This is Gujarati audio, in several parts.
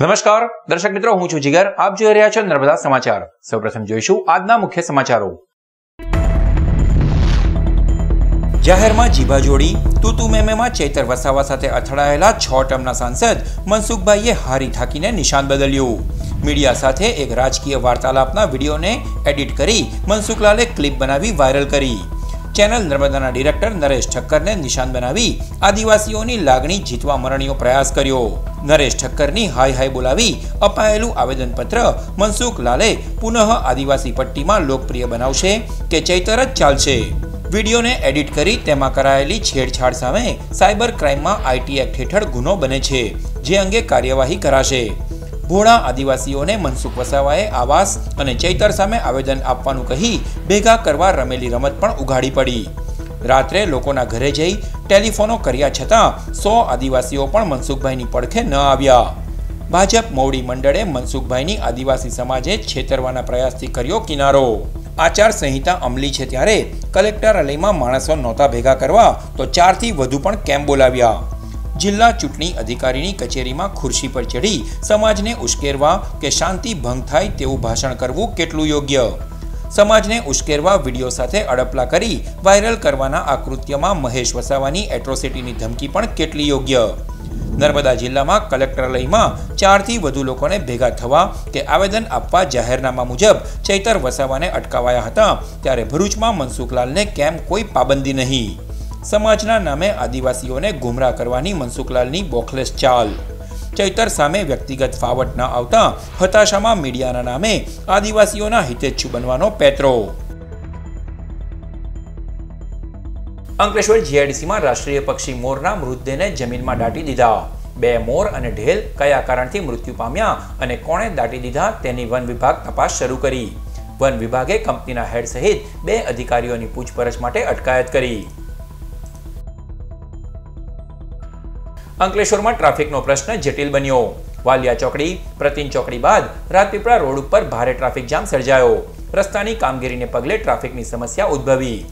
નમસ્કાર, દર્શક મિત્રો, હું છું જીગર. આપ જોઈ રહ્યા છો નર્મદા સમાચાર. સૌપ્રથમ જોઈશું આજના મુખ્ય સમાચારો. જાહેરમાં જીભા જોડી તુતુ મેમેમાં ચૈતર વસાવા સાથે અથડાયેલા છ ટર્મના સાંસદ મનસુખભાઈએ હારી ઠાકીને નિશાન બદલ્યું. મીડિયા સાથે એક રાજકીય વાર્તાલાપના વિડીયોને એડિટ કરી મનસુખલાલે ક્લિપ બનાવી વાયરલ કરી. ચેનલ નર્મદાના ડિરેક્ટર નરેશ ઠક્કરને નિશાન બનાવી આદિવાસીઓની લાગણી જીતવા મરણીયો પ્રયાસ કર્યો. નરેશ ઠક્કરની હાય હાય બોલાવી અપાયેલું આવેદનપત્ર મનસુખ લાલે પુનઃ આદિવાસી પટ્ટીમાં લોકપ્રિય બનાવશે કે ચૈતર જ ચાલશે. વિડીયોને એડિટ કરી તેમાં કરાયેલી છેડછાડ સામે સાયબર ક્રાઇમમાં આઈટી એક્ટ હેઠળ ગુનો બને છે, જે અંગે કાર્યવાહી કરાશે. ભોળા આદિવાસીઓને મનસુખ વસાવાએ આવાસ અને ચૈતર સામે આવેદન આપવાનું કહી ભેગા કરવા રમેલી રમત પણ ઉઘાડી પડી. રાત્રે લોકોના ઘરે જઈ ટેલિફોનો કર્યા છતાં સો આદિવાસીઓ પણ મનસુખભાઈની પડખે ન આવ્યા. ભાજપ મોવડી મંડળે મનસુખભાઈની આદિવાસી સમાજે છેતરવાના પ્રયાસથી કર્યો કિનારો. આચાર સંહિતા અમલી છે ત્યારે કલેક્ટરાલયમાં માણસો નહોતા ભેગા કરવા તો ચારથી વધુ પણ કેમ્પ બોલાવ્યા? જિલ્લા ચૂંટણી અધિકારીની કચેરીમાં ખુરશી પર ચડી સમાજને ઉશ્કેરવા કે શાંતિ ભંગ થાય તેવું ભાષણ કરવું કેટલું યોગ્ય? સમાજને ઉશ્કેરવા વીડિયો સાથે અડપલા કરી વાયરલ કરવાના આ મહેશ વસાવાની એટ્રોસિટીની ધમકી પણ કેટલી યોગ્ય? નર્મદા જિલ્લામાં કલેક્ટરાલયમાં ચારથી વધુ લોકોને ભેગા થવા કે આવેદન આપવા જાહેરનામા મુજબ ચૈતર વસાવાને અટકાવાયા હતા, ત્યારે ભરૂચમાં મનસુખલાલને કેમ કોઈ પાબંદી નહીં? સમાજના નામે આદિવાસીઓને ગુમરાહ કરવાની મનસુખલાલની બોખલેસ ચાલ. ચૈતર સામે વ્યક્તિગત ફાવટ ન આવતા હતાશામાં મીડિયાના નામે આદિવાસીઓના હિતેચ્છુ બનવાનો પેત્રો. અંકલેશ્વર જીઆઈડીસીમાં રાષ્ટ્રીય પક્ષી મોરના મૃતદેહને જમીનમાં દાટી દીધા. બે મોર અને ઢેલ કયા કારણથી મૃત્યુ પામ્યા અને કોણે દાટી દીધા તેની વન વિભાગ તપાસ શરૂ કરી. વન વિભાગે કંપનીના હેડ સહિત બે અધિકારીઓની પૂછપરછ માટે અટકાયત કરી. અંકલેશ્વરમાં ટ્રાફિકનો પ્રશ્ન જટિલ બન્યો. વાલિયા ચોકડી, પ્રતિન ચોકડી બાદ રાજપીપળા રોડ ઉપર ભારે ટ્રાફિક જામ સર્જાયો. રસ્તાની કામગીરીને પગલે ટ્રાફિકની સમસ્યા ઉદ્ભવી.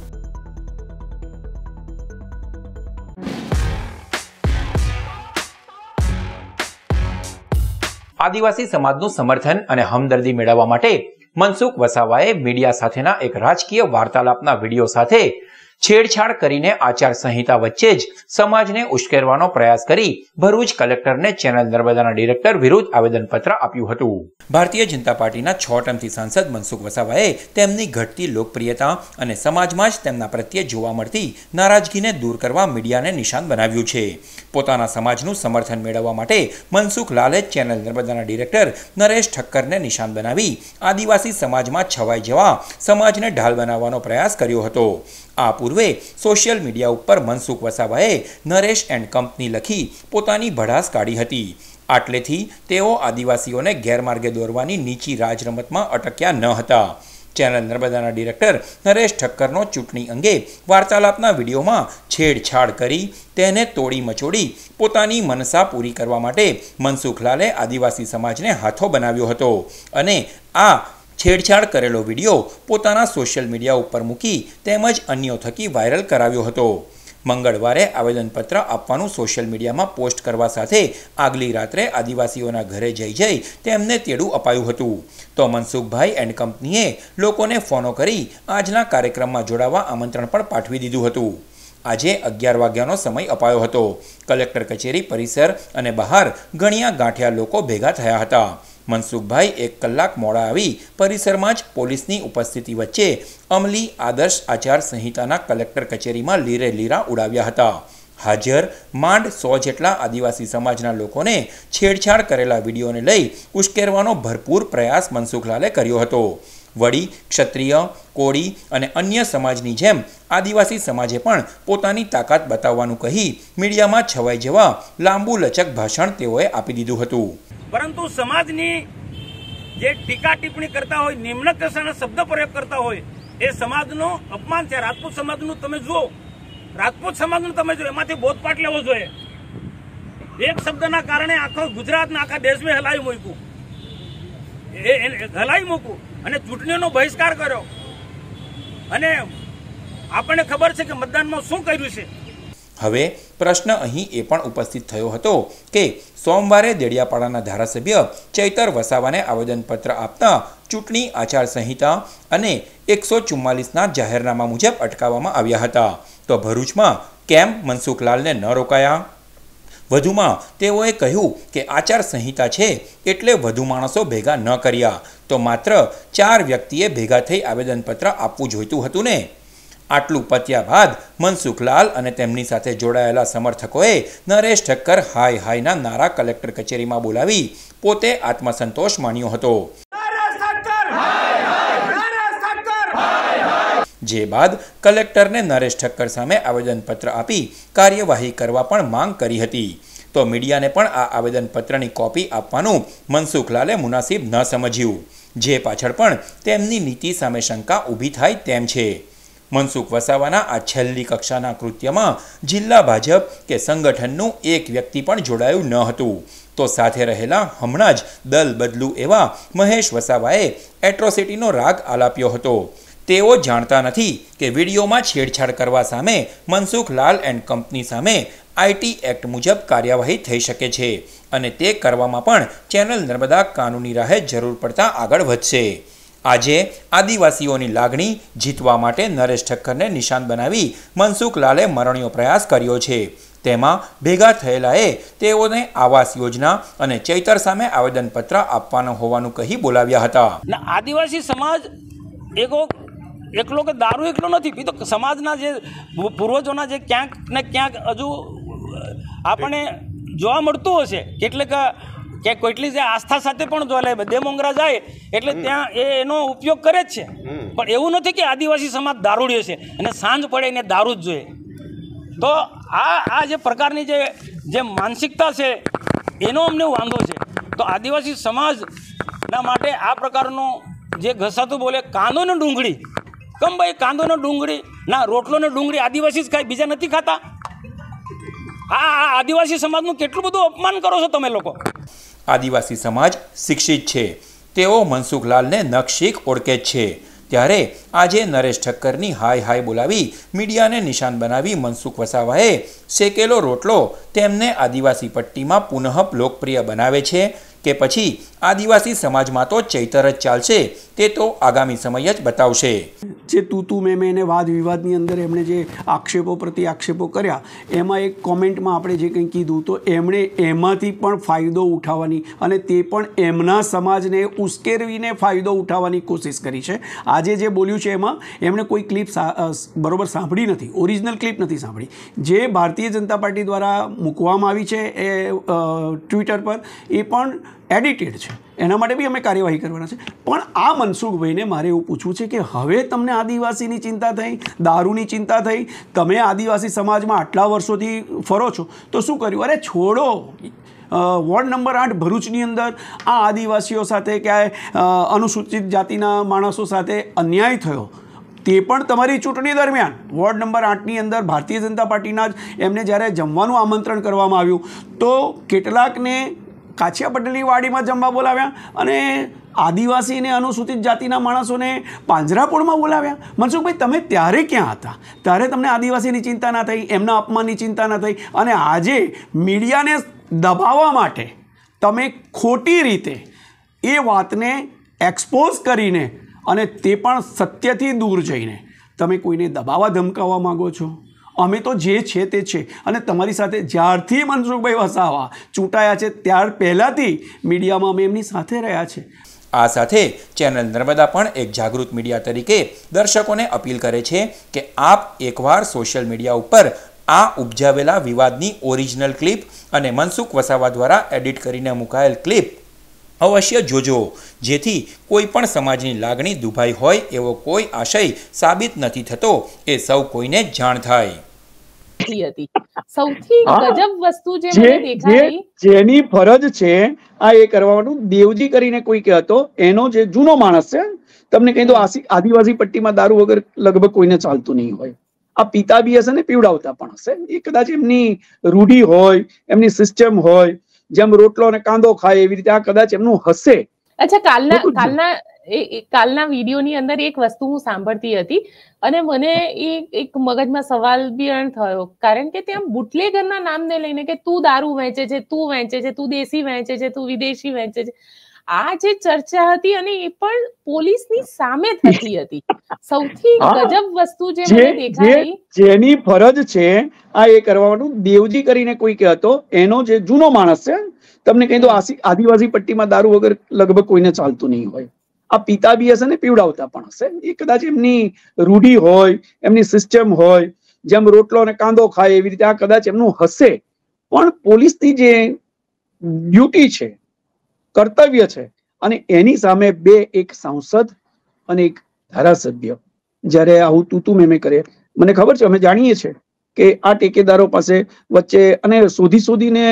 આદિવાસી સમાજનું સમર્થન અને હમદર્દી મેળવવા માટે મનસુખ વસાવાએ મીડિયા સાથેના એક રાજકીય વાર્તાલાપના વીડિયો સાથે છેડછાડ કરીને આચાર સંહિતા વચ્ચે જ સમાજને ઉશ્કેરવાનો પ્રયાસ કરી ભરૂચ કલેક્ટરને ચેનલ નર્મદાના ડિરેક્ટર વિરુદ્ધ આવેદનપત્ર આપ્યું હતું. ભારતીય જનતા પાર્ટીના છ ટર્મથી સાંસદ મનસુખ વસાવાએ તેમની ઘટતી લોકપ્રિયતા અને સમાજમાં જ તેમના પ્રત્યે જોવા મળતી નારાજગીને દૂર કરવા મીડિયાને નિશાન બનાવ્યું છે. પોતાના સમાજનું સમર્થન મેળવવા માટે મનસુખ લાલે ચેનલ નર્મદાના ડિરેક્ટર નરેશ ઠક્કરને નિશાન બનાવી આદિવાસી સમાજમાં છવાઈ જવા સમાજને ઢાલ બનાવવાનો પ્રયાસ કર્યો હતો. આ પૂર્વે સોશિયલ મીડિયા ઉપર મનસુખ વસાવાએ નરેશ એન્ડ કંપની લખી પોતાની ભડાસ કાઢી હતી. આટલેથી તેઓ આદિવાસીઓને ગેરમાર્ગે દોરવાની નીચી રાજરમતમાં અટક્યા ન હતા. ચેનલ નર્મદાના ડિરેક્ટર નરેશ ઠક્કરનો ચૂંટણી અંગે વાર્તાલાપના વિડીયોમાં છેડછાડ કરી તેને તોડી મચોડી પોતાની મનસા પૂરી કરવા માટે મનસુખલાલે આદિવાસી સમાજને હાથો બનાવ્યો હતો. અને આ છેડછાડ કરેલો વીડિયો પોતાના સોશિયલ મીડિયા ઉપર મૂકી તેમજ અન્યો થકી વાયરલ કરાવ્યો હતો. મંગળવારે આવેદનપત્ર આપવાનું સોશિયલ મીડિયામાં પોસ્ટ કરવા સાથે આગલી રાત્રે આદિવાસીઓના ઘરે જઈ જઈ તેમને તેડું અપાયું હતું. તો મનસુખભાઈ એન્ડ કંપનીએ લોકોને ફોનો કરી આજના કાર્યક્રમમાં જોડાવા આમંત્રણ પણ પાઠવી દીધું હતું. આજે અગિયાર વાગ્યાનો સમય અપાયો હતો. કલેક્ટર કચેરી, પરિસર અને બહાર ગણ્યા ગાંઠિયા લોકો ભેગા થયા હતા. મનસુખભાઈ એક કલાક મોડા આવી પરિસરમાં જ પોલીસની ઉપસ્થિતિ વચ્ચે અમલી આદર્શ આચાર સંહિતાના કલેક્ટર કચેરીમાં લીરે લીરા ઉડાવ્યા હતા. હાજર માંડ સો જેટલા આદિવાસી સમાજના લોકોને છેડછાડ કરેલા વિડીયોને લઈ ઉશ્કેરવાનો ભરપૂર પ્રયાસ મનસુખલાલે કર્યો હતો. વળી ક્ષત્રિય, કોળી અને અન્ય સમાજની જેમ આદિવાસી સમાજે પણ પોતાની તાકાત બતાવવાનું કહી મીડિયામાં છવાઈ જવા લાંબુ લચક ભાષણ તેઓએ આપી દીધું હતું. પરંતુ સમાજની જે ટીકા ટિપ્પણી કરતા હોય, નિમ્ન કક્ષાના શબ્દ પ્રયોગ કરતા હોય, એ સમાજનો અપમાન છે. રાજપૂત સમાજનું તમે જુઓ. રાજપૂત સમાજનું તમે જો એમાંથી બોધપાઠ લેવો જોઈએ. એક શબ્દના કારણે આખો ગુજરાતના, આખા દેશમાં હલાવી મૂક્યું. હલાવી મૂકવું અને ચૂંટણીનો બહિષ્કાર કર્યો. અને આપણને ખબર છે કે મતદાનમાં શું કર્યું છે. હવે પ્રશ્ન અહીં એ પણ ઉપસ્થિત થયો હતો કે સોમવારે દેડિયાપાડાના ધારાસભ્ય ચૈતર વસાવાને આવેદનપત્ર આપતા ચૂંટણી આચારસંહિતા અને એકસો ચુમ્માલીસના જાહેરનામા મુજબ અટકાવવામાં આવ્યા હતા. તો ભરૂચમાં કેમ મનસુખલાલને ન રોકાયા? વધુમાં તેઓએ કહ્યું કે આચારસંહિતા છે એટલે વધુ માણસો ભેગા ન કર્યા. તો માત્ર ચાર વ્યક્તિએ ભેગા થઈ આવેદનપત્ર આપવું જોઈતું હતું ને? આટલું પત્યા બાદ મનસુખલાલ અને તેમની સાથે જોડાયેલા સમર્થકોએ નરેશ ઠક્કર હાય હાયના નારા કલેક્ટર કચેરીમાં બોલાવી પોતે આત્મસંતોષ માન્યો હતો. જે બાદ કલેક્ટરને નરેશ ઠક્કર સામે આવેદનપત્ર આપી કાર્યવાહી કરવા પણ માંગ કરી હતી. તો મીડિયાને પણ આ આવેદનપત્રની કોપી આપવાનું મનસુખલાલે મુનાસિબ ન સમજ્યું. જે પાછળ પણ તેમની નીતિ સામે શંકા ઊભી થાય તેમ છે. મનસુખ વસાવાના આ છેલ્લી કક્ષાના કૃત્યમાં જિલ્લા ભાજપ કે સંગઠનનું એક વ્યક્તિ પણ જોડાયું ન હતું. તો સાથે રહેલા હમણાં જ દલ બદલું એવા મહેશ વસાવાએ એટ્રોસિટીનો રાગ આલાપ્યો હતો. તેઓ જાણતા નથી કે વિડીયોમાં છેડછાડ કરવા સામે મનસુખ લાલ એન્ડ કંપની સામે આઈટી એક્ટ મુજબ કાર્યવાહી થઈ શકે છે અને તે કરવામાં પણ ચેનલ નર્મદા કાનૂની રાહે જરૂર પડતા આગળ વધશે. આજે આદિવાસીઓની લાગણી જીતવા માટે નરેશ ઠક્કરને નિશાન બનાવી મનસુખ લાલે મરણીયો પ્રયાસ કર્યો છે. તેમાં ભેગા થયેલાએ તેઓને આવાસ યોજના અને ચૈતર સામે આવેદનપત્ર આપવાનું હોવાનું કહી બોલાવ્યા હતા. આદિવાસી સમાજ એકો એકલો કે દારૂ એકલો નથી. પીતો તો સમાજના જે પૂર્વજોના જે ક્યાંક ને ક્યાંક હજુ આપણને જોવા મળતું હશે. કેટલીક કે કેટલી જે આસ્થા સાથે પણ જોવા લે બે મોંગરા જાય એટલે ત્યાં એ એનો ઉપયોગ કરે જ છે. પણ એવું નથી કે આદિવાસી સમાજ દારૂડિયો છે અને સાંજ પડે એને દારૂ જ જોઈએ. તો આ આ જે પ્રકારની જે જે માનસિકતા છે એનો અમને વાંધો છે. તો આદિવાસી સમાજના માટે આ પ્રકારનું જે ઘસાતું બોલે કાંદો ને ડુંગળી કમ ભાઈ કાંદો ને ડુંગળી? ના રોટલો ને ડુંગળી આદિવાસી જ ખાય, બીજા નથી ખાતા? આ આ આદિવાસી સમાજનું કેટલું બધું અપમાન કરો છો તમે લોકો? આદિવાસી સમાજ શિક્ષિત છે. તેઓ મનસુખલાલને નખશીખ ઓળખે છે. ત્યારે આજે નરેશ ઠક્કરની હાય હાય બોલાવી મીડિયાને નિશાન બનાવી મનસુખ વસાવાએ શેકેલો રોટલો તેમને આદિવાસી પટ્ટીમાં પુનઃ લોકપ્રિય બનાવે છે. કે પછી આદિવાસી સમાજમાં તો ચૈતર જ ચાલશે, તે તો આગામી સમય જ બતાવશે. જે તું તું મેં મેં વાદ વિવાદની અંદર એમણે જે આક્ષેપો પ્રતિ આક્ષેપો કર્યા, એમાં એક કોમેન્ટમાં આપણે જે કંઈ કીધું તો એમણે એમાંથી પણ ફાયદો ઉઠાવવાની અને તે પણ એમના સમાજને ઉશ્કેરવીને ફાયદો ઉઠાવવાની કોશિશ કરી છે. આજે જે બોલ્યું છે એમાં, એમણે કોઈ ક્લિપ બરોબર સાંભળી નથી, ઓરિજિનલ ક્લિપ નથી સાંભળી. જે ભારતીય જનતા પાર્ટી દ્વારા મૂકવામાં આવી છે એ ટ્વિટર પર, એ પણ એડિટેડ છે. એના માટે બી અમે કાર્યવાહી કરવાના છે. પણ આ મનસુખભાઈને મારે એવું પૂછવું છે કે હવે તમને આદિવાસીની ચિંતા થઈ, દારૂની ચિંતા થઈ, તમે આદિવાસી સમાજમાં આટલા વર્ષોથી ફરો છો, તો શું કર્યું? અરે છોડો. વોર્ડ નંબર આઠ ભરૂચની અંદર આ આદિવાસીઓ સાથે ક્યાંય અનુસૂચિત જાતિના માણસો સાથે અન્યાય થયો. તે પણ તમારી ચૂંટણી દરમિયાન. વોર્ડ નંબર આઠની અંદર ભારતીય જનતા પાર્ટીના જ એમને જ્યારે જમવાનું આમંત્રણ કરવામાં આવ્યું, તો કેટલાકને કાછિયા પટેલની વાડીમાં જમવા બોલાવ્યા અને આદિવાસીને અનુસૂચિત જાતિના માણસોને પાંજરાપોળમાં બોલાવ્યા. મનસુખભાઈ તમે ત્યારે ક્યાં હતા? ત્યારે તમને આદિવાસીની ચિંતા ના થઈ, એમના અપમાનની ચિંતા ના થઈ અને આજે મીડિયાને દબાવવા માટે તમે ખોટી રીતે એ વાતને એક્સપોઝ કરીને અને તે પણ સત્યથી દૂર જઈને તમે કોઈને દબાવવા ધમકાવવા માગો છો? અમે તો જે છે તે છે. અને તમારી સાથે જ્યારથી મનસુખભાઈ વસાવા ચૂંટાયા છે, ત્યાર પહેલાંથી મીડિયામાં અમે એમની સાથે રહ્યા છે. આ સાથે ચેનલ નર્મદા પણ એક જાગૃત મીડિયા તરીકે દર્શકોને અપીલ કરે છે કે આપ એકવાર સોશિયલ મીડિયા ઉપર આ ઉપજાવેલા વિવાદની ઓરિજિનલ ક્લિપ અને મનસુખ વસાવા દ્વારા એડિટ કરીને મુકાયેલ ક્લિપ અવશ્ય જોજો. જેથી કોઈ પણ સમાજની લાગણી દુભાઈ હોય એવો કોઈ આશય સાબિત નથી થતો. એ સૌ કોઈને જાણ થાય. હતી. સૌથી ગજબ વસ્તુ જે મને દેખાઈ જેની ફરજ છે આ એ કરવાનું. દેવજી કરીને કોઈ કે હતો એનો જે જૂનો માણસ છે તમને કહી દો આદિવાસી પટ્ટીમાં દારૂ વગર લગભગ કોઈને ચાલતું નહીં હોય. આ પિતા બી હશે ને પીવડાવતા પણ હશે. એ કદાચ એમની રૂઢી હોય એમની સિસ્ટમ હોય જેમ રોટલો અને કાંદો ખાય એવી રીતે આ કદાચ એમનું હશે. અચ્છા કાલના. કાલના કાલના વિડીયોની અંદર એક વસ્તુ હું સાંભળતી હતી અને મને એ એક મગજમાં સવાલ બી એમ થયો. કારણ કે ત્યાં બુટલેગરના નામને લઈને કે તું દારૂ વેચે છે તું વેચે છે તું દેશી વેચે છે તું વિદેશી વેચે છે. આ જે ચર્ચા હતી અને એ પણ પોલીસની સામે થતી હતી. સૌથી ગજબ વસ્તુ જે મને દેખાઈ જેની ફરજ છે આ એ કરવાનું દેવજી કરીને કોઈ હતો એનો જે જૂનો માણસ છે તમને કહી દો આદિવાસી પટ્ટીમાં દારૂ વગર લગભગ કોઈને ચાલતું નહીં હોય. આ પિતા બી હશે ને પીવડાવતા પણ હશે. એ કદાચ એમની રૂઢી હોય એમની સિસ્ટમ હોય જેમ રોટલો અને કાંદો ખાય એવી રીતે આ કદાચ એમનું હશે. પણ પોલીસની જે ડ્યુટી છે કર્તવ્ય છે. અને એની સામે બે એક સાંસદ અને એક ધારાસભ્ય. જ્યારે આવું તૂતું મેમે કરે. મને ખબર છે, અમે જાણીએ છીએ કે આ ટેકેદારો પાસે વચ્ચે અને શોધી શોધીને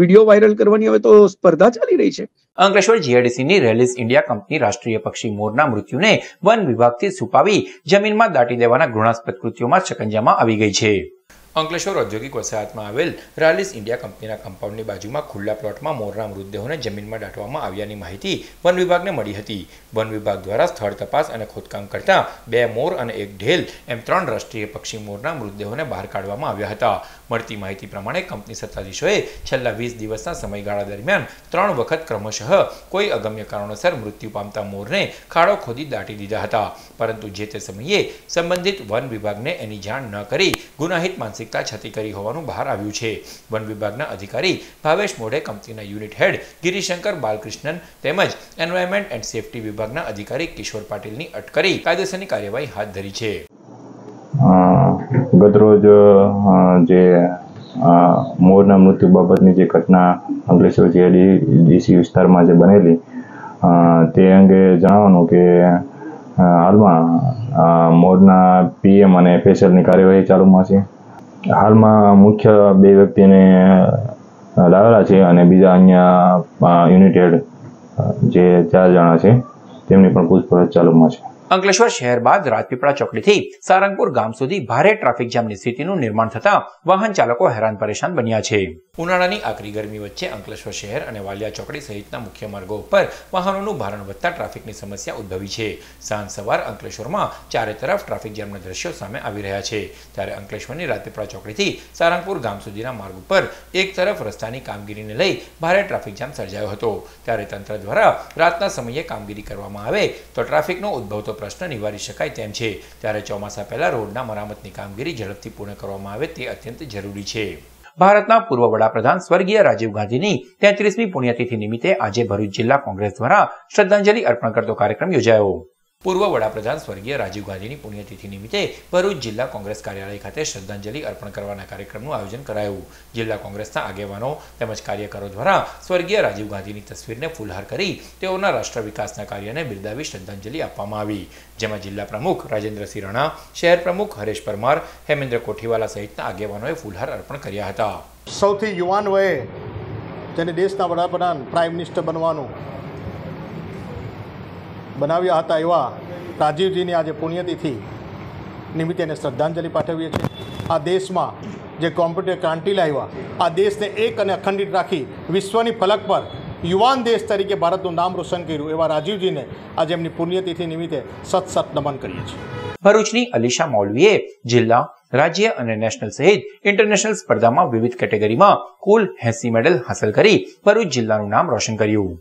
વીડિયો વાયરલ કરવાની હવે તો સ્પર્ધા ચાલી રહી છે. અંકલેશ્વર જીઆઈડીસીની રેલિસ ઇન્ડિયા કંપની રાષ્ટ્રીય પક્ષી મોરના મૃત્યુને વન વિભાગથી છુપાવી જમીનમાં દાટી દેવાના ઘૃણાસ્પદ કૃત્યોમાં શકંજામાં આવી ગઈ છે. અંકલેશ્વર ઔદ્યોગિક વસાહતમાં આવેલ રાલિસ ઇન્ડિયા કંપનીના કમ્પાઉન્ડની બાજુમાં ખુલ્લા પ્લોટમાં મોરના મૃતદેહોને જમીનમાં દાટવામાં આવ્યાની માહિતી વન વિભાગને મળી હતી. વન વિભાગ દ્વારા સ્થળ તપાસ અને ખોદકામ કરતા બે મોર અને એક ઢેલ એમ ત્રણ રાષ્ટ્રીય પક્ષી મોરના મૃતદેહોને બહાર કાઢવામાં આવ્યા હતા. મળતી માહિતી પ્રમાણે કંપની સત્તાધીશોએ છેલ્લા વીસ દિવસના સમયગાળા દરમિયાન ત્રણ વખત ક્રમશઃ કોઈ અગમ્ય કારણોસર મૃત્યુ પામતા મોરને ખાડો ખોદી દાટી દીધા હતા. પરંતુ જે તે સમયે સંબંધિત વન વિભાગને એની જાણ ન કરી ગુનાહિત માનસિકતા છતી કરી હોવાનું બહાર આવ્યું છે. વન વિભાગના અધિકારી ભાવેશ મોઢે કંપનીના યુનિટ હેડ ગિરિશંકર બાલકૃષ્ણન તેમજ એન્વાયરમેન્ટ એન્ડ સેફટી વિભાગના અધિકારી કિશોર પાટીલની અટક કરી કાયદેસરની કાર્યવાહી હાથ ધરી છે. ગતરોજ જે મોરના મૃત્યુ બાબતની જે ઘટના અંકલેશ્વર જીઆઈડીસી વિસ્તારમાં જે બનેલી તે અંગે જણાવવાનું કે હાલમાં મોરના પીએમ અને એફએસએલની કાર્યવાહી ચાલુમાં છે. હાલમાં મુખ્ય બે વ્યક્તિને લાવેલા છે અને બીજા અન્ય યુનિટેડ જે ચાર જણા છે, તેમની પણ પૂછપરછ ચાલુમાં છે. અંકલેશ્વર શહેર બાદ રાજપીપળા ચોકડીથી સારંગપુર ગામ સુધી ભારે ટ્રાફિક જામની સ્થિતિનું નિર્માણ થતા વાહન ચાલકો હેરાન પરેશાન બન્યા છે. ઉનાળાની આકરી ગરમી વચ્ચે અંકલેશ્વર શહેર અને વાલિયા ચોકડી સહિતના મુખ્ય માર્ગો ઉપર વાહનોનું ભારણ વધતા ટ્રાફિકની સમસ્યા ઉદ્ભવી છે. સાંજ સવાર અંકલેશ્વરમાં ચારે તરફ ટ્રાફિક જામના દ્રશ્યો સામે આવી રહ્યા છે. ત્યારે અંકલેશ્વરની રાજપીપળા ચોકડીથી સારંગપુર ગામ સુધીના માર્ગ ઉપર એક તરફ રસ્તાની કામગીરીને લઈ ભારે ટ્રાફિક જામ સર્જાયો હતો. ત્યારે તંત્ર દ્વારા રાતના સમયે કામગીરી કરવામાં આવે તો ટ્રાફિકનો ઉદ્ભવતો પ્રશ્ન નિવારી શકાય તેમ છે. ત્યારે ચોમાસા પહેલા રોડના મરામતની કામગીરી ઝડપથી પૂર્ણ કરવામાં આવે તે અત્યંત જરૂરી છે. ભારતના પૂર્વ વડાપ્રધાન સ્વર્ગીય રાજીવ ગાંધીની તેત્રીસમી પુણ્યતિથિ નિમિત્તે આજે ભરૂચ જિલ્લા કોંગ્રેસ દ્વારા શ્રદ્ધાંજલિ અર્પણ કરતો કાર્યક્રમ યોજાયો. પૂર્વ વડાપ્રધાન સ્વર્ગીય રાજીવ ગાંધીની પુણ્યતિથિ નિમિત્તે ભરૂચ જિલ્લા કોંગ્રેસ કાર્યાલય ખાતે શ્રદ્ધાંજલિ અર્પણ કરવાના કાર્યક્રમનું આયોજન કરાયું. જિલ્લા કોંગ્રેસના આગેવાનો તેમજ કાર્યકરો દ્વારા સ્વર્ગીય રાજીવ ગાંધીની તસવીરને ફૂલહાર કરી તેઓના રાષ્ટ્ર વિકાસના કાર્યને બિરદાવી શ્રદ્ધાંજલિ આપવામાં આવી. જેમાં જિલ્લા પ્રમુખ રાજેન્દ્રસિંહ રણા, શહેર પ્રમુખ હરેશ પરમાર, હેમેન્દ્ર કોઠીવાલા સહિતના આગેવાનોએ ફૂલહાર અર્પણ કર્યા હતા. સૌથી યુવાન વયે તેને દેશના વડાપ્રધાન પ્રાઇમ મિનિસ્ટર બનવાનું બનાવ્યા હતા એવા રાજીવજીની આજે પુણ્યતિથિ નિમિત્તે એને શ્રદ્ધાંજલિ પાઠવીએ છીએ. આ દેશમાં જે કોમ્પ્યુટર ક્રાંતિ લાવ્યા, આ દેશને એક અને અખંડિત રાખી વિશ્વની ફલક પર યુવાન દેશ તરીકે ભારતનું નામ રોશન કર્યું એવા રાજીવજીને આજે એમની પુણ્યતિથિ નિમિત્તે સત સત નમન કરીએ છીએ. ભરૂચની અલીશા મૌલવીએ જિલ્લા, રાજ્ય અને નેશનલ સહિત ઇન્ટરનેશનલ સ્પર્ધામાં વિવિધ કેટેગરીમાં કુલ એસી મેડલ હાંસલ કરી ભરૂચ જિલ્લાનું નામ રોશન કર્યું.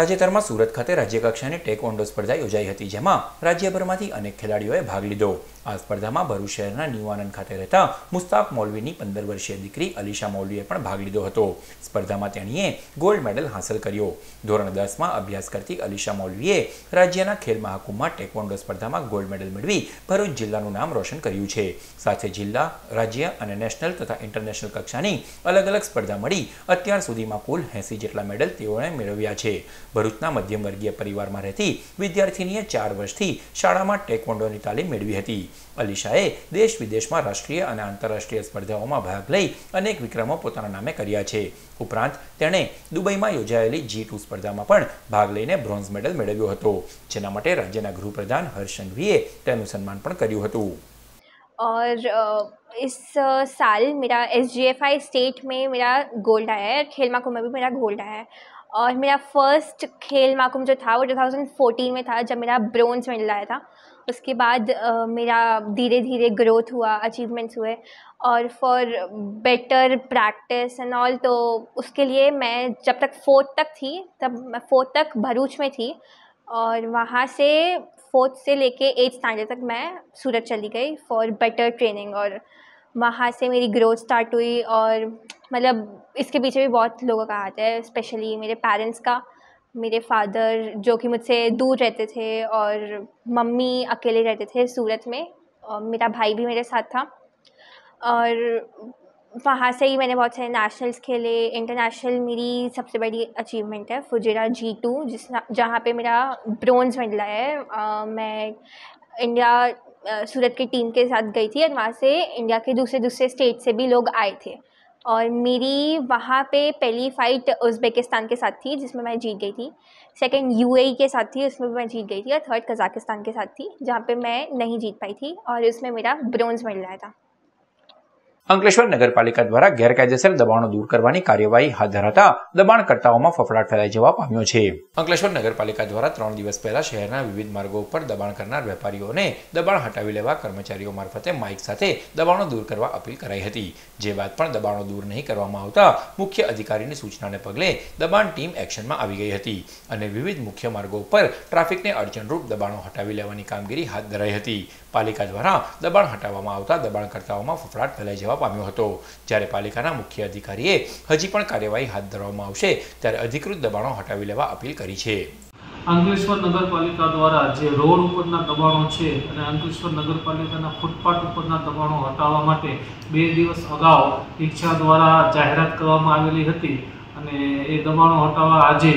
તાજેતરમાં સુરત ખાતે રાજ્યકક્ષાની ટેકવોન્ડો સ્પર્ધા યોજાઈ હતી, જેમાં રાજ્યભરમાંથી અનેક ખેલાડીઓએ ભાગ લીધો. આ સ્પર્ધામાં ભરૂચ શહેરના ન્યુઆનંદ ખાતે રહેતા મુસ્તાક મૌલવીની પંદર વર્ષીય દીકરી અલીશા મૌલવીએ પણ ભાગ લીધો હતો. સ્પર્ધામાં તેણીએ ગોલ્ડ મેડલ હાંસલ કર્યો. ધોરણ દસમાં અભ્યાસ કરતી અલીશા મૌલવીએ રાજ્યના ખેલ મહાકુંભમાં ટેકવોન્ડો સ્પર્ધામાં ગોલ્ડ મેડલ મેળવી ભરૂચ જિલ્લાનું નામ રોશન કર્યું છે. સાથે જિલ્લા, રાજ્ય અને નેશનલ તથા ઇન્ટરનેશનલ કક્ષાની અલગ અલગ સ્પર્ધા મળી, અત્યાર સુધીમાં કુલ એસી જેટલા મેડલ તેઓએ મેળવ્યા છે. ભરૂચના મધ્યમ વર્ગીય પરિવારમાં રહેતી વિદ્યાર્થીનીએ ચાર વર્ષથી શાળામાં ટેકવોન્ડોની તાલીમ મેળવી હતી અલીશાએ દેશ વિદેશમાં રાષ્ટ્રીય અને આંતરરાષ્ટ્રીય સ્પર્ધાઓમાં ભાગ લઈ અનેક વિક્રમો પોતાના નામે કર્યા છે ઉપરાંત તેણે દુબઈમાં યોજાયેલી જી ટુ સ્પર્ધામાં પણ ભાગ લઈને બ્રોન્ઝ મેડલ મેળવ્યો હતો જેના માટે રાજ્યના ગૃહપ્રધાન હર્ષ સંઘવીએ તેનું સન્માન પણ કર્યું હતું और अ, इस अ, साल मेरा S G F I state में मेरा गोल्ड आया है और खेल महाकुंभ में भी मेरा गोल्ड आया है और मेरा फ़र्स्ट खेल महाकुंभ जो था वो 2014 में था जब मेरा ब्रोंज मेडल आया था। उसके बाद अ, मेरा धीरे धीरे ग्रोथ हुआ अचीवमेंट्स हुए। और for better practice and all तो उसके लिए मैं जब तक फोर्थ तक थी तब मैं फोर्थ तक भरूच में थी। और वहाँ से फोर्थ से लेके एट स्टैंडर्ड तक मैं सूरत चली गई फॉर बेटर ट्रेनिंग और वहाँ से मेरी ग्रोथ स्टार्ट हुई और मतलब इसके पीछे भी बहुत लोगों का हाथ है स्पेशली मेरे पेरेंट्स का। मेरे फादर जो कि मुझसे दूर रहते थे और मम्मी अकेले रहते थे सूरत में और मेरा भाई भी मेरे साथ था। और वहाँ से ही मैंने बहुत सारे नेशनल्स खेले। इंटरनेशनल मेरी सबसे बड़ी अचीवमेंट है फुजेरा जी टू जिस जहाँ पे मेरा ब्रोंज मेडल है। अ, मैं इंडिया सूरत की टीम के साथ गई थी और वहाँ से इंडिया के दूसरे दूसरे स्टेट से भी लोग आए थे। और मेरी वहाँ पे पहली फ़ाइट उज़्बेकिस्तान के साथ थी, जिसमें मैं जीत गई थी। सेकंड यूएई के साथ थी, उसमें भी मैं जीत गई थी और थर्ड कज़ाकिस्तान के साथ थी, जहाँ पे मैं नहीं जीत पाई थी और उसमें मेरा ब्रॉन्ज मेडल आया था। અંકલેશ્વર નગરપાલિકા દ્વારા ગેરકાયદેસર દબાણો દૂર કરવાની કાર્યવાહી હાથ ધરાતા દબાણકર્તાઓમાં ફફડાટ ફેલાઈ જવા પામ્યો છે. અંકલેશ્વર નગરપાલિકા દ્વારા ત્રણ દિવસ પહેલા શહેરના વિવિધ માર્ગો ઉપર દબાણ કરનાર વેપારીઓને દબાણ હટાવી લેવા કર્મચારીઓ મારફતે માઇક સાથે દબાણો દૂર કરવા અપીલ કરાઈ હતી. જે બાદ પણ દબાણો દૂર નહીં કરવામાં આવતા મુખ્ય અધિકારીની સૂચનાને પગલે દબાણ ટીમ એક્શનમાં આવી ગઈ હતી અને વિવિધ મુખ્ય માર્ગો ઉપર ટ્રાફિકને અડચણરૂપ દબાણો હટાવી લેવાની કામગીરી હાથ ધરાઈ હતી. પાલિકા દ્વારા દબાણ હટાવવામાં આવતા દબાણકર્તાઓમાં ફફડાટ ફેલાઈ જવા પામ્યો હતો. જ્યારે પાલિકાના મુખ્ય અધિકારીએ હજી પણ કાર્યવાહી હાથ ધરવામાં આવશે, ત્યારે અધિકૃત દબાણો હટાવી લેવા અપીલ કરી છે. અંકલેશ્વર નગરપાલિકા દ્વારા જે રોડ ઉપરના દબાણો છે અને અંકલેશ્વર નગરપાલિકાના ફૂટપાથ ઉપરના દબાણો હટાવવા માટે બે દિવસ અગાઉ ઈચ્છા દ્વારા જાહેરાત કરવામાં આવેલી હતી અને એ દબાણો હટાવવા આજે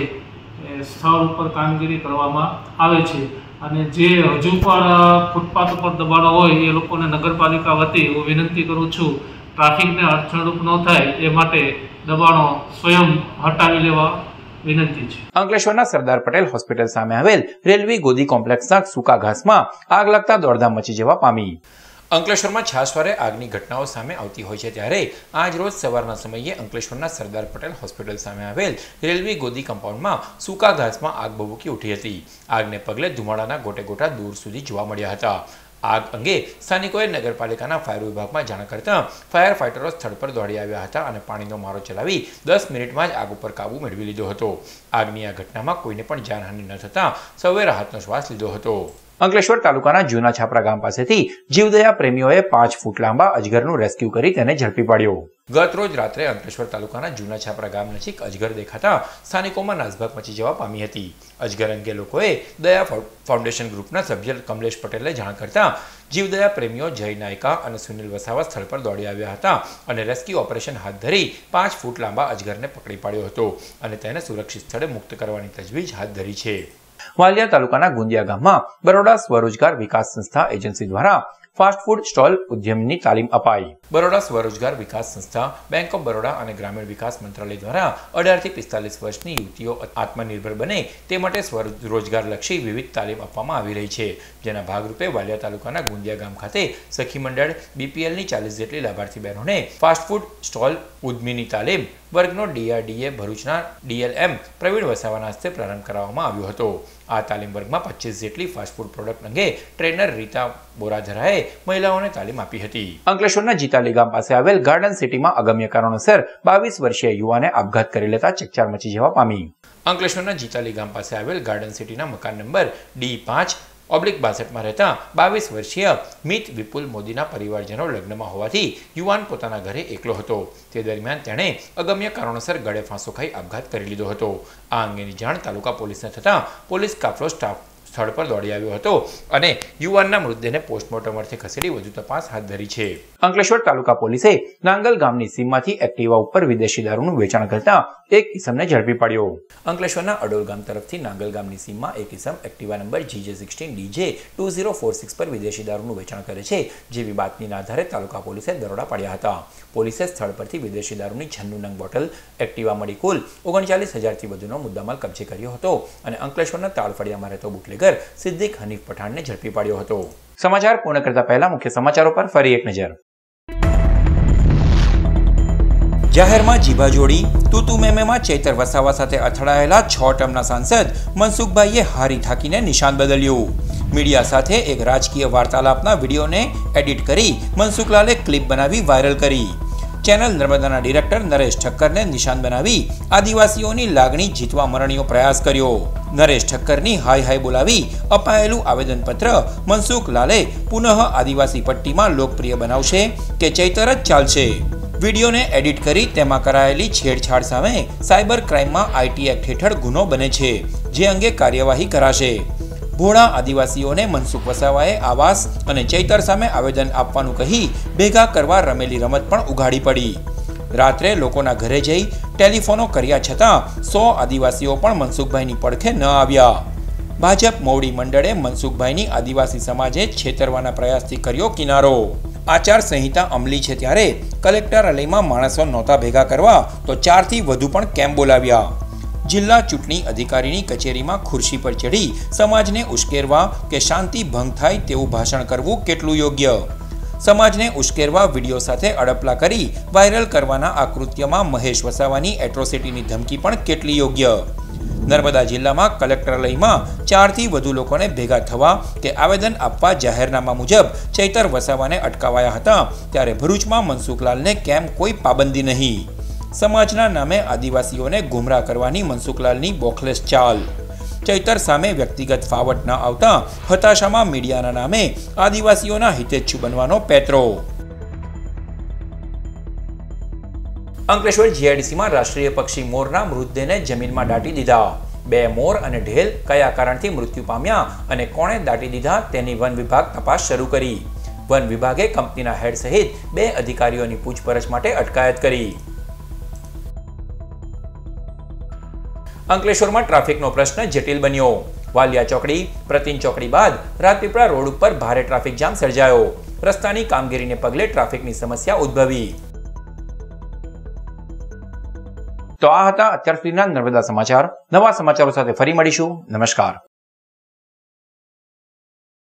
સ્થળ ઉપર કામગીરી કરવામાં આવે છે. અને જે હજુ પણ ફૂટપાથ ઉપર દબાણો હોય, એ લોકોને નગરપાલિકા વતી હું વિનંતી કરું છું, ટ્રાફિકને અડચણરૂપ ન થાય, એ માટે દબાણો સ્વયં હટાવી લેવા વિનંતી છે. અંકલેશ્વરના સરદાર પટેલ હોસ્પિટલ સામે આવેલ રેલવે ગોદી કોમ્પ્લેક્સના સૂકા ઘાસમાં આગ લાગતા દોડધામ મચી જવા પામી. અંકલેશ્વરમાં છાસવારે આગની ઘટનાઓ સામે આવતી હોય છે ત્યારે આજ રોજ સવારના સમયે અંકલેશ્વરના સરદાર પટેલ હોસ્પિટલ સામે આવેલ રેલવે ગોદી કમ્પાઉન્ડમાં સૂકા ઘાસમાં આગ ભભૂકી ઉઠી હતી. આગને પગલે ધુમાડાના ગોટે ગોટા દૂર સુધી જોવા મળ્યા હતા. આગ અંગે સ્થાનિકોએ નગરપાલિકાના ફાયર વિભાગમાં જાણ કરતા ફાયર ફાઇટરો સ્થળ પર દોડી આવ્યા હતા અને પાણીનો મારો ચલાવી દસ મિનિટમાં જ આગ ઉપર કાબુ મેળવી લીધો હતો. આગની આ ઘટનામાં કોઈને પણ જાનહાનિ ન થતાં સૌએ રાહતનો શ્વાસ લીધો હતો. અંકલેશ્વર તાલુકાના જૂના છાપરા ગામ પાસેથી જીવદયા પ્રેમીઓએ પાંચ ફૂટ લાંબા અજગરનું રેસ્ક્યુ કરી તેને ઝડપી પાડ્યો. ગત રોજ રાત્રે અંકલેશ્વર તાલુકાના જૂના છાપરા ગામ નજીક અજગર દેખાતા સ્થાનિકોમાં નાસભાગ મચી જવા પામી હતી. અજગર અંગે લોકોએ દયા ફાઉન્ડેશન ગ્રુપના સભ્ય કમલેશ પટેલે જાણ કરતા જીવદયા પ્રેમીઓ જય નાયકા અને સુનિલ વસાવા સ્થળ પર દોડી આવ્યા હતા અને રેસ્ક્યુ ઓપરેશન હાથ ધરી પાંચ ફૂટ લાંબા અજગરને પકડી પાડ્યો હતો અને તેને સુરક્ષિત સ્થળે મુક્ત કરવાની તજવીજ હાથ ધરી છે. વાલિયા તાલુકાના ગુંદિયા ગામમાં બરોડા સ્વરોજગાર વિકાસ સંસ્થા એજન્સી દ્વારા ફાસ્ટ ફૂડ સ્ટોલ ઉદ્યમની તાલીમ અપાઈ. બરોડા સ્વરોજગાર વિકાસ સંસ્થા બેંક ઓફ બરોડા અને ગ્રામીણ વિકાસ મંત્રાલય દ્વારા અઢારથી પિસ્તાલીસ વર્ષની યુવતીઓ આત્મનિર્ભર બને તે માટે સ્વરોજગારલક્ષી વિવિધ તાલીમ આપવામાં આવી રહી છે. જેના ભાગરૂપે વાલિયા તાલુકાના ગુંદિયા ગામ ખાતે સખી મંડળ બીપીએલની ચાલીસ જેટલી લાભાર્થી બહેનોને ફાસ્ટ ફૂડ સ્ટોલ ઉદ્યમીની તાલીમ વર્ગનો ડીઆરડીએ ભરૂચના ડીએલએમ પ્રવીણ વસાવાના હસ્તે પ્રારંભ કરાવવામાં આવ્યો હતો. આ તાલીમ વર્ગમાં પચીસ જેટલી ફાસ્ટફૂડ પ્રોડક્ટ અંગે ટ્રેનર રીતા બોરાધરાએ મહિલાઓને તાલીમ આપી હતી. અંકલેશ્વરના જીતાલી ગામ પાસે આવેલ ગાર્ડન સિટીમાં અગમ્ય કારણોસર બાવીસ વર્ષીય યુવાને આપઘાત કરી લેતા ચકચાર મચી જવા પામી. અંકલેશ્વરના જીતાલી ગામ પાસે આવેલ ગાર્ડન સિટીના મકાન નંબર ડી પાંચ ઓબ્લિક બાસઠમાં રહેતા બાવીસ વર્ષીય મિત વિપુલ મોદીના પરિવારજનો લગ્નમાં હોવાથી યુવાન પોતાના ઘરે એકલો હતો. તે દરમિયાન તેણે અગમ્ય કારણોસર ગળે ફાંસો ખાઈ આપઘાત કરી લીધો હતો. આ અંગેની જાણ તાલુકા પોલીસને થતાં પોલીસ કાફલો સ્ટાફ સ્થળ પર દોડી આવ્યો હતો અને યુવાનના મૃતદેહને પોસ્ટમોર્ટમ અર્થે ખસેડી વધુ તપાસ હાથ ધરી છે. અંકલેશ્વર તાલુકા પોલીસે નાંગલ ગામની સીમમાંથી એક્ટિવા ઉપર વિદેશી દારૂનું વેચાણ કરતા એક કિસમને ઝડપી પાડ્યો. અંકલેશ્વરના અડોલ ગામ તરફથી નાંગલ ગામની સીમમાં એક કિસમ Activa number GJ sixteen DJ two zero four six પર વિદેશી દારૂનું વેચાણ કરે છે જેવી બાતમીના આધારે તાલુકા પોલીસે દરોડા પાડ્યા હતા. પોલીસે સ્થળ પરથી વિદેશી દારૂની છન્નું નંગ બોટલ એક્ટિવા મળી કુલ ઓગણચાલીસ હજારથી વધુનો મુદ્દામાલ કબજે કર્યો હતો અને અંકલેશ્વરના તાળફળિયામાં રહેતો બુટલેગર સિદ્દીક હનીફ પઠાણને ઝડપી પાડ્યો હતો. સમાચાર પૂર્ણ કરતા પહેલા મુખ્ય સમાચારો પર ફરી એક નજર. જાહેરમાં જીભા જોડી તુતુ મેમેમાં ચૈતર વસાવા સાથે અથડાયેલા છ ટર્મના સાંસદ મનસુખભાઈએ હારી થાકીને નિશાન બદલ્યું. મીડિયા સાથે એક રાજકીય વાર્તાલાપના વિડીયોને એડિટ કરી મનસુખલાલે ક્લિપ બનાવી વાયરલ કરી. ચેનલ નર્મદાના ડિરેક્ટર નરેશ ઠક્કરને નિશાન બનાવી આદિવાસીઓની લાગણી જીતવા મરણીયો પ્રયાસ કર્યો. નરેશ ઠક્કરની હાય હાય બોલાવી અપાયેલું આવેદનપત્ર મનસુખ લાલે પુનઃ આદિવાસી પટ્ટીમાં લોકપ્રિય બનાવશે કે ચૈતર જ ચાલશે. વિડીયોને એડિટ કરી તેમાં કરાયેલી છેડછાડ સામે સાયબર ક્રાઇમમાં આઈટી એક્ટ હેઠળ ગુનો બને છે, જે અંગે કાર્યવાહી કરાશે. ભોળા આદિવાસીઓને મનસુખ વસાવાએ આવાસ અને ચૈતર સામે આવેદન આપવાનું કહી ભેગા કરવા રમેલી રમત પણ ઉઘાડી પડી. રાત્રે લોકોના ઘરે જઈ ટેલિફોનો કર્યા છતાં સો આદિવાસીઓ પણ મનસુખભાઈની પડખે ન આવ્યા. ભાજપ મોવડી મંડળે મનસુખભાઈની આદિવાસી સમાજે છેતરવાના પ્રયાસથી કર્યો કિનારો. આચાર સંહિતા અમલી છે ત્યારે કલેક્ટરાલયમાં માણસો નહોતા ભેગા કરવા તો ચારથી વધુ પણ કેમ્પ બોલાવ્યા? જિલ્લા ચૂંટણી અધિકારીની કચેરીમાં ખુરશી પર ચડી સમાજને ઉશ્કેરવા કે શાંતિ ભંગ થાય તેવું ભાષણ કરવું કેટલું યોગ્ય? સમાજને ઉશ્કેરવા વીડિયો સાથે અડપલા કરી વાયરલ કરવાના આ કૃત્યમાં મહેશ વસાવાની એટ્રોસિટીની ધમકી પણ કેટલી યોગ્ય? નર્મદા જિલ્લામાં કલેક્ટરાલયમાં ચારથી વધુ લોકોને ભેગા થવા કે આવેદન આપવા જાહેરનામા મુજબ ચૈતર વસાવાને અટકાવાયા હતા, ત્યારે ભરૂચમાં મનસુખલાલને કેમ કોઈ પાબંદી નહીં? સમાજના નામે આદિવાસીઓને ગુમરાહ કરવાની મનસુખલાલની બોખલેસ ચાલ. ચૈતર સામે વ્યક્તિગત ફાવટ ન આવતા હતાશામાં મીડિયાના નામે આદિવાસીઓના હિતેચ્છુ બનવાનો પેત્રો. અંકલેશ્વર જીઆઈડીસીમાં રાષ્ટ્રીય પક્ષી મોરના મૃતદેહને જમીનમાં દાટી દીધા. બે મોર અને ઢેલ કયા કારણથી મૃત્યુ પામ્યા અને કોણે દાટી દીધા તેની વન વિભાગ તપાસ શરૂ કરી. વન વિભાગે કંપનીના હેડ સહિત બે અધિકારીઓની પૂછપરછ માટે અટકાયત કરી. અંકલેશ્વરમાં ટ્રાફિકનો પ્રશ્ન જટિલ બન્યો. વાલિયા ચોકડી, પ્રતિન ચોકડી બાદ રાજપીપળા રોડ ઉપર ભારે ટ્રાફિક જામ સર્જાયો. રસ્તાની કામગીરીને પગલે ટ્રાફિકની સમસ્યા ઉદ્ભવી. તો આ હતા અત્યાર સુધીના નર્મદા સમાચાર. નવા સમાચારો સાથે ફરી મળીશું. નમસ્કાર.